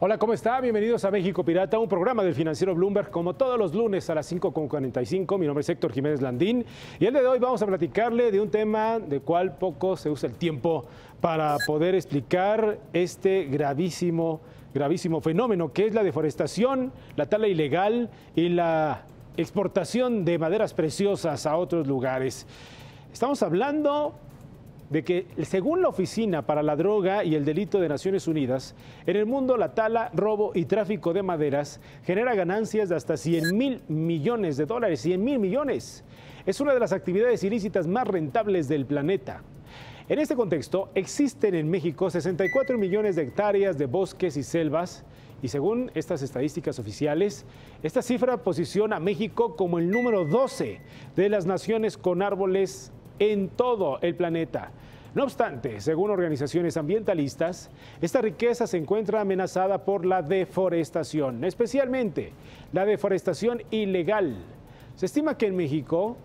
Hola, ¿cómo está? Bienvenidos a México Pirata, un programa del financiero Bloomberg, como todos los lunes a las 5.45. Mi nombre es Héctor Jiménez Landín y el día de hoy vamos a platicarle de un tema de cual poco se usa el tiempo para poder explicar este gravísimo, gravísimo fenómeno que es la deforestación, la tala ilegal y la exportación de maderas preciosas a otros lugares. Estamos hablando de que según la Oficina para la Droga y el Delito de Naciones Unidas, en el mundo la tala, robo y tráfico de maderas genera ganancias de hasta 100 mil millones de dólares, 100 mil millones. Es una de las actividades ilícitas más rentables del planeta. En este contexto, existen en México 64 millones de hectáreas de bosques y selvas, y según estas estadísticas oficiales, esta cifra posiciona a México como el número 12 de las naciones con árboles en todo el planeta. No obstante, según organizaciones ambientalistas, esta riqueza se encuentra amenazada por la deforestación, especialmente la deforestación ilegal. Se estima que en México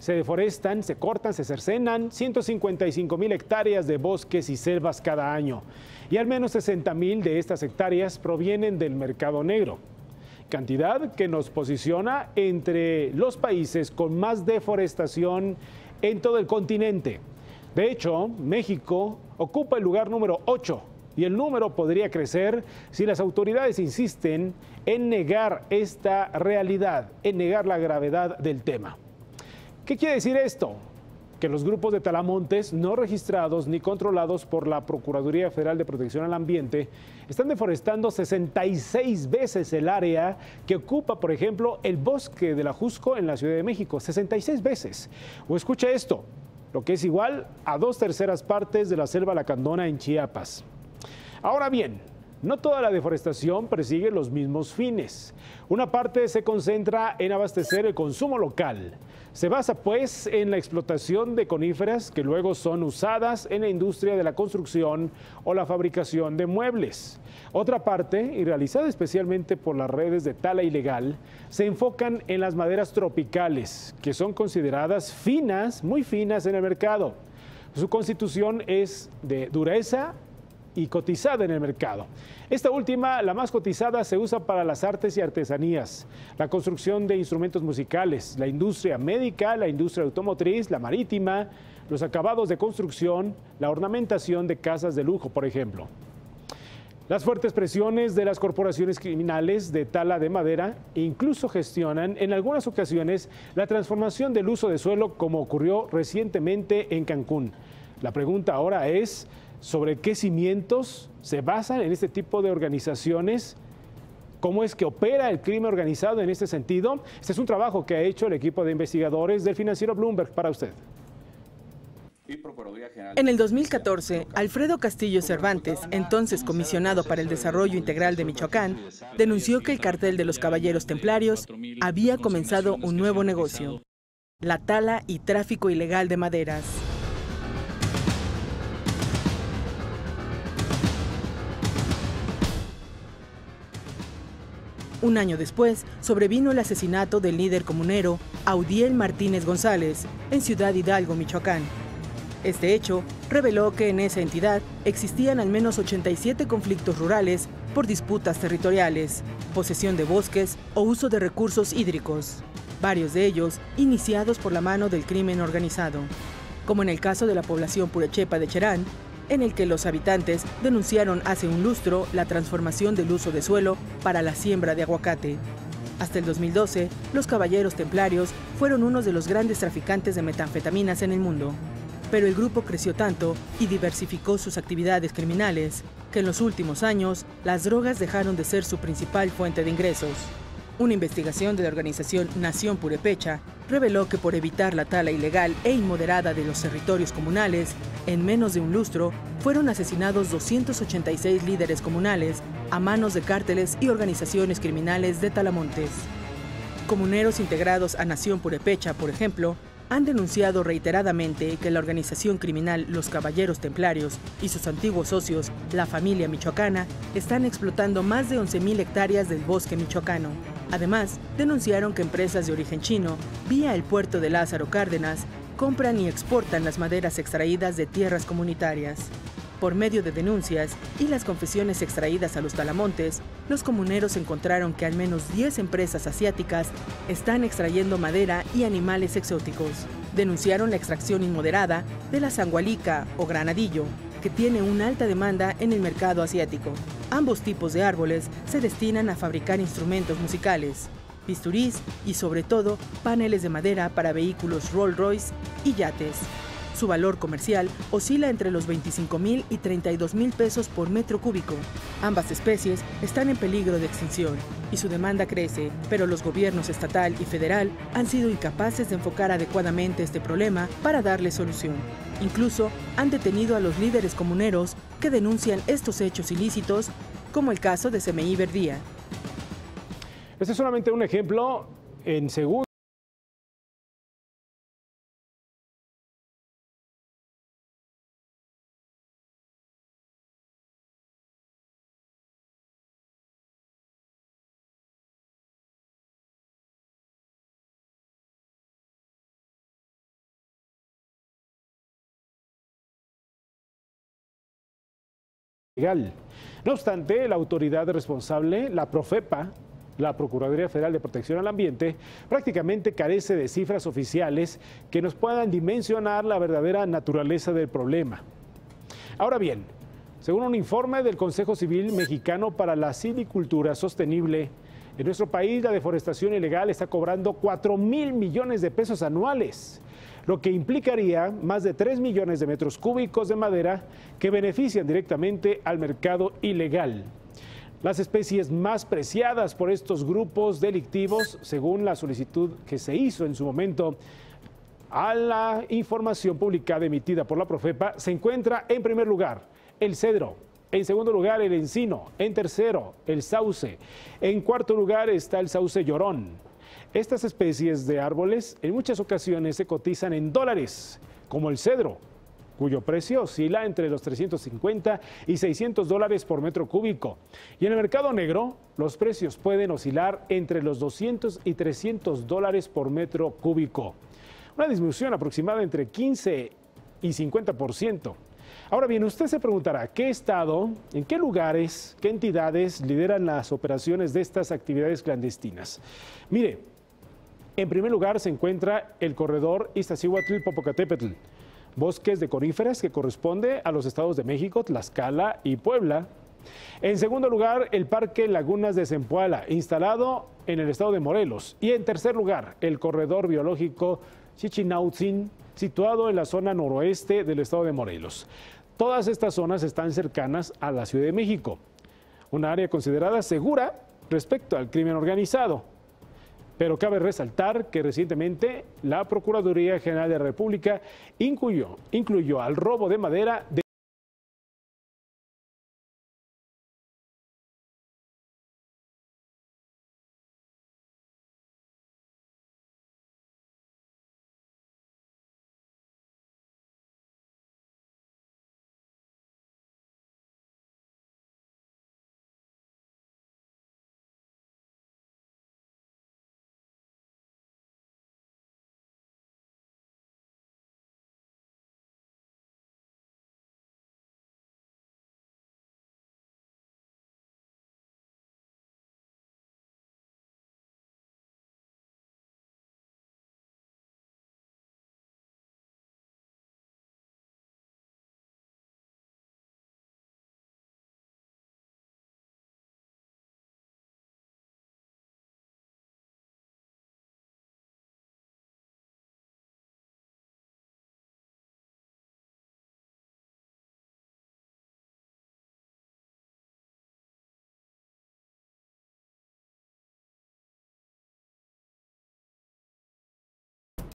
se deforestan, se cortan, se cercenan 155 mil hectáreas de bosques y selvas cada año y al menos 60 mil de estas hectáreas provienen del mercado negro cantidad que nos posiciona entre los países con más deforestación en todo el continente. De hecho, México ocupa el lugar número 8 y el número podría crecer si las autoridades insisten en negar esta realidad, en negar la gravedad del tema. ¿Qué quiere decir esto? que los grupos de talamontes no registrados ni controlados por la Procuraduría Federal de Protección al Ambiente están deforestando 66 veces el área que ocupa, por ejemplo, el bosque de la Jusco en la Ciudad de México. 66 veces. O escucha esto, lo que es igual a dos terceras partes de la selva lacandona en Chiapas. Ahora bien, no toda la deforestación persigue los mismos fines. Una parte se concentra en abastecer el consumo local. Se basa pues en la explotación de coníferas que luego son usadas en la industria de la construcción o la fabricación de muebles. Otra parte, y realizada especialmente por las redes de tala ilegal, se enfocan en las maderas tropicales, que son consideradas finas, muy finas en el mercado. Su constitución es de dureza y cotizada en el mercado. Esta última, la más cotizada, se usa para las artes y artesanías, la construcción de instrumentos musicales, la industria médica, la industria automotriz, la marítima, los acabados de construcción, la ornamentación de casas de lujo, por ejemplo. Las fuertes presiones de las corporaciones criminales de tala de madera incluso gestionan en algunas ocasiones la transformación del uso de suelo como ocurrió recientemente en Cancún. La pregunta ahora es, sobre qué cimientos se basan en este tipo de organizaciones, cómo es que opera el crimen organizado en este sentido. Este es un trabajo que ha hecho el equipo de investigadores del financiero Bloomberg para usted. En el 2014, Alfredo Castillo Cervantes, entonces comisionado para el desarrollo integral de Michoacán, denunció que el cartel de los Caballeros Templarios había comenzado un nuevo negocio, la tala y tráfico ilegal de maderas. Un año después, sobrevino el asesinato del líder comunero Audiel Martínez González en Ciudad Hidalgo, Michoacán. Este hecho reveló que en esa entidad existían al menos 87 conflictos rurales por disputas territoriales, posesión de bosques o uso de recursos hídricos, varios de ellos iniciados por la mano del crimen organizado. Como en el caso de la población purechepa de Cherán, en el que los habitantes denunciaron hace un lustro la transformación del uso de suelo para la siembra de aguacate. Hasta el 2012, los caballeros templarios fueron uno de los grandes traficantes de metanfetaminas en el mundo. Pero el grupo creció tanto y diversificó sus actividades criminales que en los últimos años las drogas dejaron de ser su principal fuente de ingresos. Una investigación de la organización Nación Purepecha reveló que por evitar la tala ilegal e inmoderada de los territorios comunales, en menos de un lustro fueron asesinados 286 líderes comunales a manos de cárteles y organizaciones criminales de Talamontes. Comuneros integrados a Nación Purepecha, por ejemplo, han denunciado reiteradamente que la organización criminal Los Caballeros Templarios y sus antiguos socios, la familia michoacana, están explotando más de 11.000 hectáreas del bosque michoacano. Además, denunciaron que empresas de origen chino, vía el puerto de Lázaro Cárdenas, compran y exportan las maderas extraídas de tierras comunitarias. Por medio de denuncias y las confesiones extraídas a los talamontes, los comuneros encontraron que al menos 10 empresas asiáticas están extrayendo madera y animales exóticos. Denunciaron la extracción inmoderada de la sangualica o granadillo, que tiene una alta demanda en el mercado asiático. Ambos tipos de árboles se destinan a fabricar instrumentos musicales, bisturís y sobre todo paneles de madera para vehículos Rolls Royce y yates. Su valor comercial oscila entre los 25 mil y 32 mil pesos por metro cúbico. Ambas especies están en peligro de extinción y su demanda crece, pero los gobiernos estatal y federal han sido incapaces de enfocar adecuadamente este problema para darle solución. Incluso han detenido a los líderes comuneros que denuncian estos hechos ilícitos, como el caso de CMI Verdía. Este es solamente un ejemplo en segundo. No obstante, la autoridad responsable, la Profepa, la Procuraduría Federal de Protección al Ambiente, prácticamente carece de cifras oficiales que nos puedan dimensionar la verdadera naturaleza del problema. Ahora bien, según un informe del Consejo Civil Mexicano para la Silvicultura Sostenible, en nuestro país la deforestación ilegal está cobrando 4 mil millones de pesos anuales lo que implicaría más de 3 millones de metros cúbicos de madera que benefician directamente al mercado ilegal. Las especies más preciadas por estos grupos delictivos, según la solicitud que se hizo en su momento a la información publicada emitida por la Profepa, se encuentra en primer lugar el cedro, en segundo lugar el encino, en tercero el sauce, en cuarto lugar está el sauce llorón, estas especies de árboles en muchas ocasiones se cotizan en dólares, como el cedro, cuyo precio oscila entre los 350 y 600 dólares por metro cúbico. Y en el mercado negro, los precios pueden oscilar entre los 200 y 300 dólares por metro cúbico. Una disminución aproximada entre 15 y 50%. Ahora bien, usted se preguntará, ¿qué estado, en qué lugares, qué entidades lideran las operaciones de estas actividades clandestinas? Mire, en primer lugar se encuentra el corredor Iztaccíhuatl-Popocatépetl, bosques de coníferas que corresponde a los estados de México, Tlaxcala y Puebla. En segundo lugar, el Parque Lagunas de Zempoala, instalado en el estado de Morelos. Y en tercer lugar, el corredor biológico Chichinautzin, situado en la zona noroeste del estado de Morelos. Todas estas zonas están cercanas a la Ciudad de México, una área considerada segura respecto al crimen organizado. Pero cabe resaltar que recientemente la Procuraduría General de la República incluyó, incluyó al robo de madera de